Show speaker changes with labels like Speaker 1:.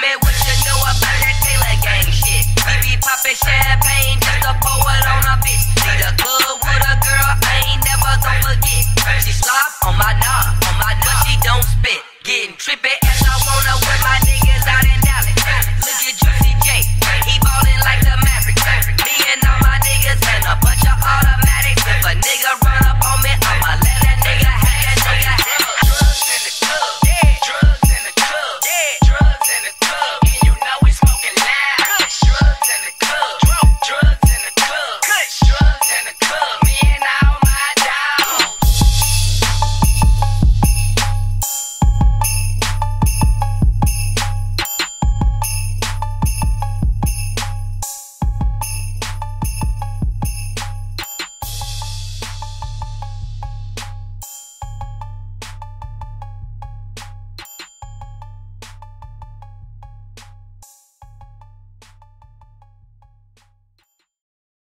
Speaker 1: man, what you